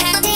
Hey.